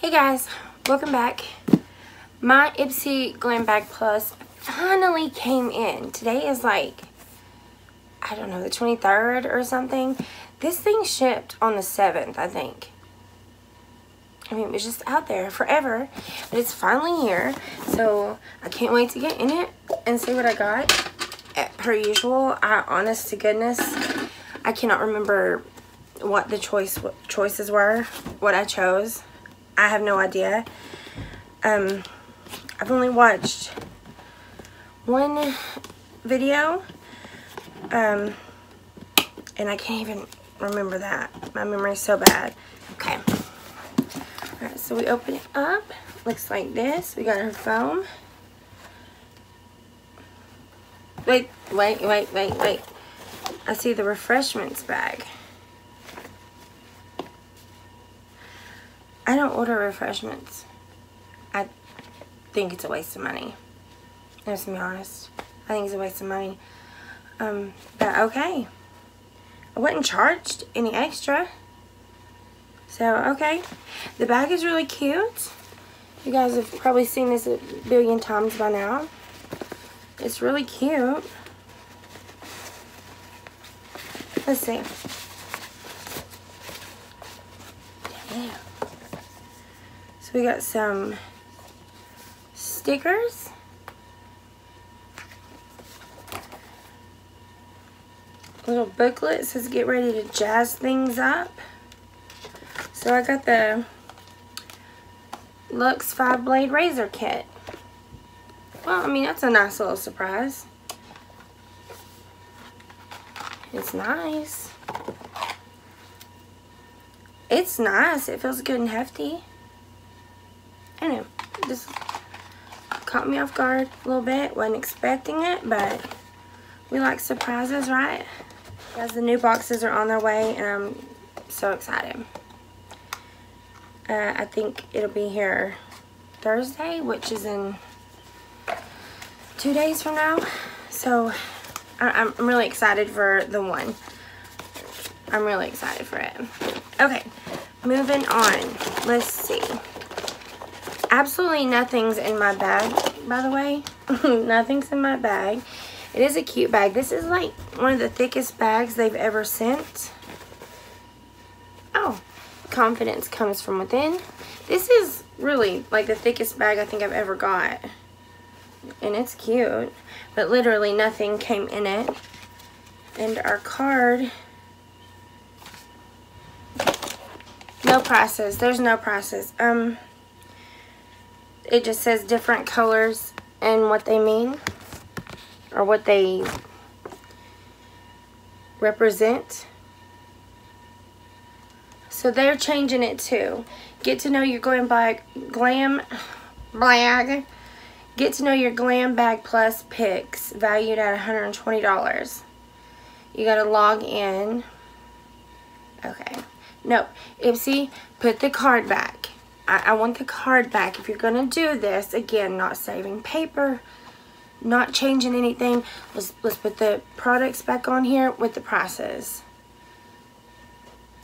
Hey guys, welcome back. My Ipsy Glam Bag Plus finally came in. Today is like, I don't know, the 23rd or something. This thing shipped on the 7th, I think. I mean, it was just out there forever, but it's finally here. So I can't wait to get in it and see what I got. Eh, per usual, I, honest to goodness, I cannot remember what the choice choices were, what I chose. I have no idea. Um, I've only watched one video, um, and I can't even remember that. My memory's so bad. Okay. Alright, so we open it up. Looks like this. We got our foam. Wait, wait, wait, wait, wait. I see the refreshments bag. I don't order refreshments. I think it's a waste of money. Let's be honest. I think it's a waste of money. Um, but okay. I wasn't charged any extra. So, okay. The bag is really cute. You guys have probably seen this a billion times by now. It's really cute. Let's see. Yeah. We got some stickers. Little booklet says get ready to jazz things up. So I got the Lux 5 blade razor kit. Well, I mean, that's a nice little surprise. It's nice. It's nice. It feels good and hefty. I know. This caught me off guard a little bit. Wasn't expecting it, but we like surprises, right? Guys, the new boxes are on their way, and I'm so excited. Uh, I think it'll be here Thursday, which is in two days from now. So I am really excited for the one. I'm really excited for it. Okay, moving on. Let's see. Absolutely nothing's in my bag, by the way. nothing's in my bag. It is a cute bag. This is like one of the thickest bags they've ever sent. Oh, confidence comes from within. This is really like the thickest bag I think I've ever got and it's cute but literally nothing came in it and our card no prices there's no prices um it just says different colors and what they mean or what they represent so they're changing it too get to know your glam bag glam bag Get to know your Glam Bag Plus picks valued at $120. You got to log in. Okay. No, Ipsy, put the card back. I, I want the card back. If you're to do this, again, not saving paper, not changing anything, let's, let's put the products back on here with the prices.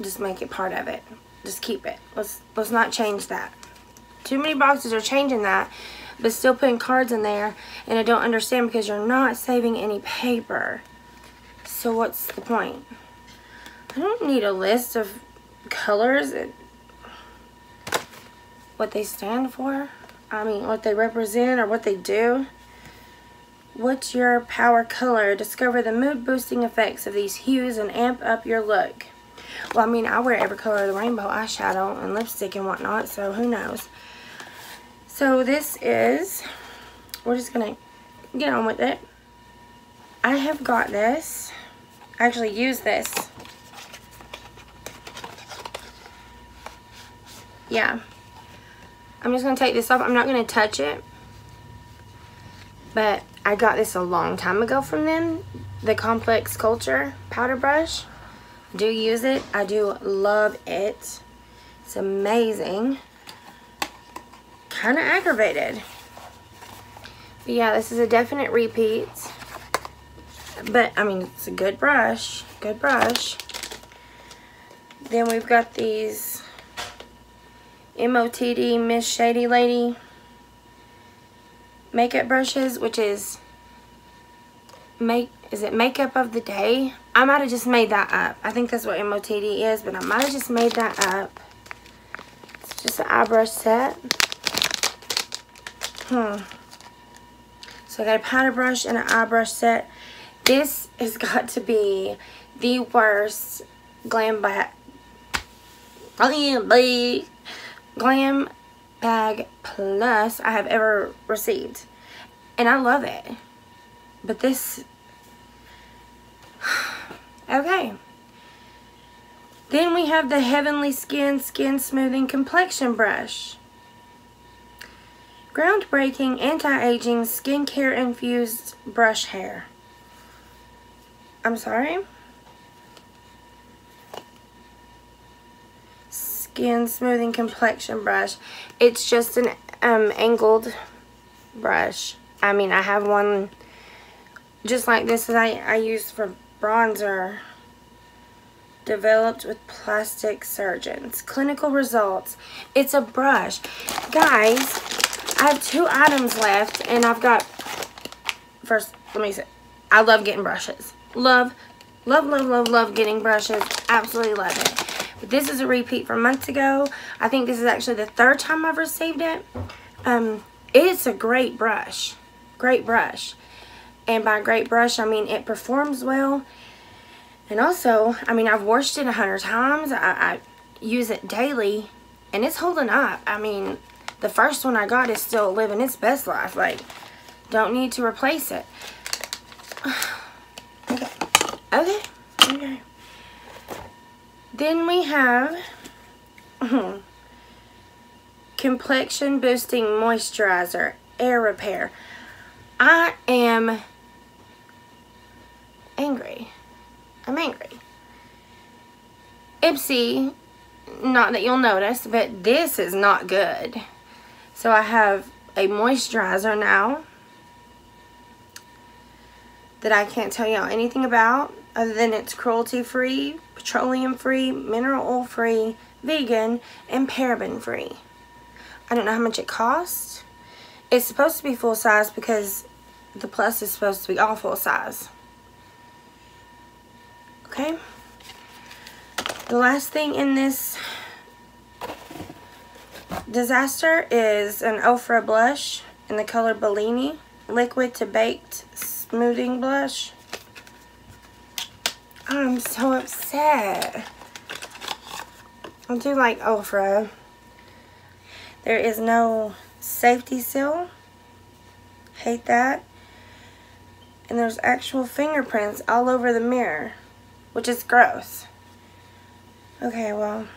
Just make it part of it. Just keep it. Let's, let's not change that. Too many boxes are changing that but still putting cards in there and I don't understand because you're not saving any paper. So what's the point? I don't need a list of colors what they stand for. I mean, what they represent or what they do. What's your power color? Discover the mood boosting effects of these hues and amp up your look. Well, I mean, I wear every color of the rainbow eyeshadow and lipstick and whatnot, so who knows. So this is, we're just going to get on with it. I have got this, I actually use this. Yeah. I'm just going to take this off. I'm not going to touch it. But I got this a long time ago from them. The Complex Culture powder brush. I do use it. I do love it. It's amazing kind of aggravated. But yeah, this is a definite repeat. But, I mean, it's a good brush. Good brush. Then we've got these MOTD Miss Shady Lady makeup brushes, which is make is it makeup of the day? I might have just made that up. I think that's what MOTD is, but I might have just made that up. It's just an eye brush set. Hmm. So I got a powder brush and an eye brush set. This has got to be the worst glam bag glam bag glam bag plus I have ever received. And I love it. But this okay. Then we have the Heavenly Skin Skin Smoothing Complexion Brush. Groundbreaking anti-aging skincare infused brush hair. I'm sorry? Skin Smoothing Complexion Brush. It's just an um, angled brush. I mean, I have one just like this that I, I use for bronzer. Developed with plastic surgeons. Clinical results. It's a brush. Guys, I have two items left and I've got, first, let me say, I love getting brushes. Love, love, love, love, love getting brushes. Absolutely love it. But this is a repeat from months ago. I think this is actually the third time I've received it. Um, it's a great brush. Great brush. And by great brush, I mean it performs well. And also, I mean, I've washed it a hundred times. I, I use it daily. And it's holding up. I mean, the first one I got is still living its best life. Like, don't need to replace it. okay. Okay. Okay. Then we have complexion boosting moisturizer air repair. I am angry. I'm angry. Ipsy, not that you'll notice, but this is not good. So I have a moisturizer now that I can't tell y'all anything about other than it's cruelty-free, petroleum-free, mineral oil-free, vegan, and paraben-free. I don't know how much it costs. It's supposed to be full size because the plus is supposed to be all full size. Okay. The last thing in this disaster is an Ofra blush in the color Bellini. Liquid to baked smoothing blush. I'm so upset. I do like Ofra. There is no safety seal. Hate that. And there's actual fingerprints all over the mirror, which is gross. Okay, well,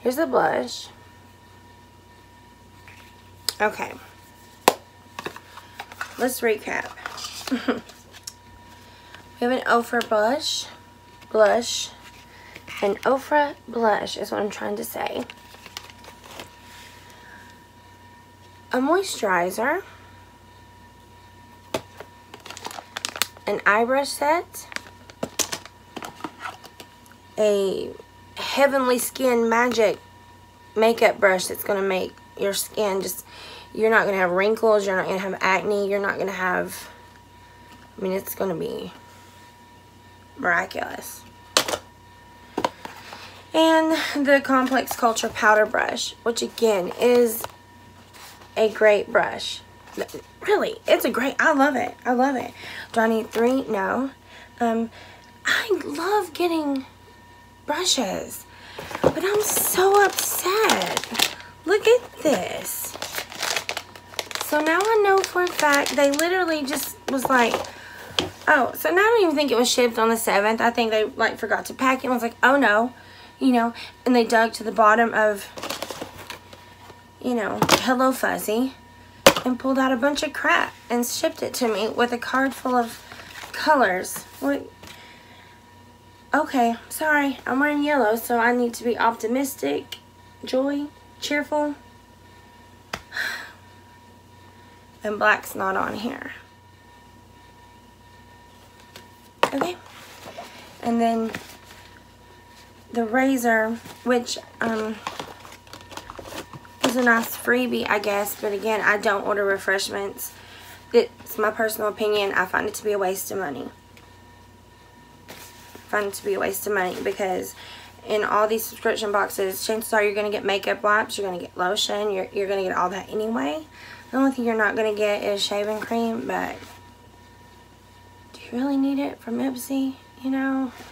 here's the blush. Okay. Let's recap. we have an Ofra blush, blush, an Ofra blush is what I'm trying to say. a moisturizer, an eye brush set, a Heavenly Skin Magic makeup brush that's going to make your skin just, you're not going to have wrinkles, you're not going to have acne, you're not going to have, I mean, it's going to be miraculous. And the Complex Culture Powder Brush, which again is a great brush. Really, it's a great, I love it. I love it. Do I need three? No. Um, I love getting brushes, but I'm so upset. Look at this. So now I know for a fact they literally just was like, oh, so now I don't even think it was shipped on the 7th. I think they like forgot to pack it and was like, oh no, you know, and they dug to the bottom of you know, Hello Fuzzy and pulled out a bunch of crap and shipped it to me with a card full of colors. What? Okay, sorry. I'm wearing yellow, so I need to be optimistic, joy, cheerful. And black's not on here. Okay. And then the razor, which, um, was a nice freebie, I guess. But again, I don't order refreshments. It's my personal opinion. I find it to be a waste of money. I find it to be a waste of money because in all these subscription boxes, chances are you're to get makeup wipes, you're to get lotion, you're, you're to get all that anyway. The only thing you're not to get is shaving cream, but you really need it from Ipsy? You know?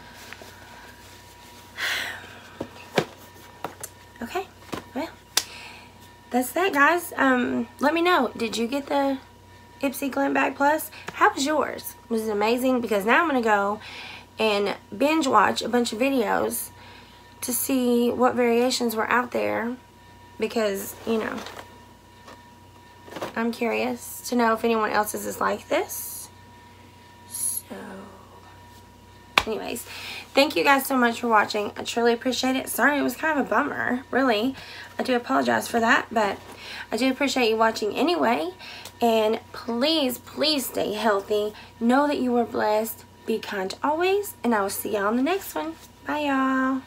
Okay, well, that's that, guys. Um, let me know. Did you get the Ipsy Glam Bag Plus? How was yours? Was it amazing? Because now I'm going to go and binge watch a bunch of videos to see what variations were out there because, you know, I'm curious to know if anyone else's is like this. So, anyways, thank you guys so much for watching. I truly appreciate it. Sorry, it was kind of a bummer, really. I do apologize for that, but I do appreciate you watching anyway. And please, please stay healthy. Know that you are blessed. Be kind always, and I will see y'all on the next one. Bye, y'all.